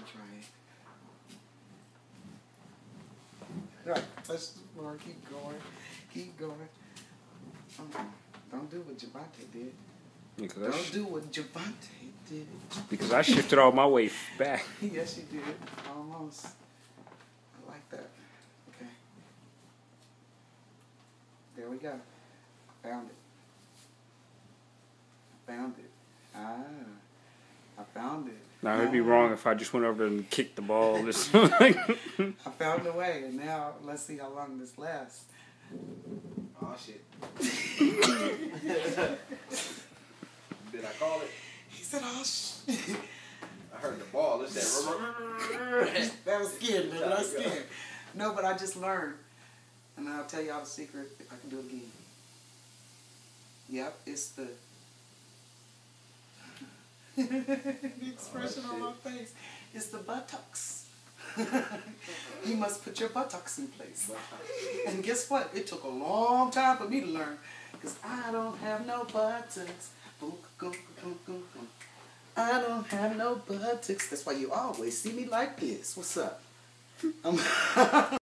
Let's try it. Right, let's Lord, keep going. Keep going. Uh-uh. Don't do what Javante did. Because I, Don't sh- do what Javante did. because I shifted all my weight back. yes, you did. Almost. I like that. Okay. There we go. Found it. Found it. Found it. Now it'd be wrong if I just went over and kicked the ball. Or something. I found a way, and now let's see how long this lasts. Oh shit. Did I call it? He said, "Oh shit." I heard the ball. It said. that was scared, man. But I was scared. No, but I just learned, and I'll tell y'all the secret if I can do it again. Yep, it's the. the expression on oh, my face. It's the buttocks. you must put your buttocks in place. And guess what? It took a long time for me to learn. Because I don't have no buttocks. I don't have no buttocks. That's why you always see me like this. What's up? I'm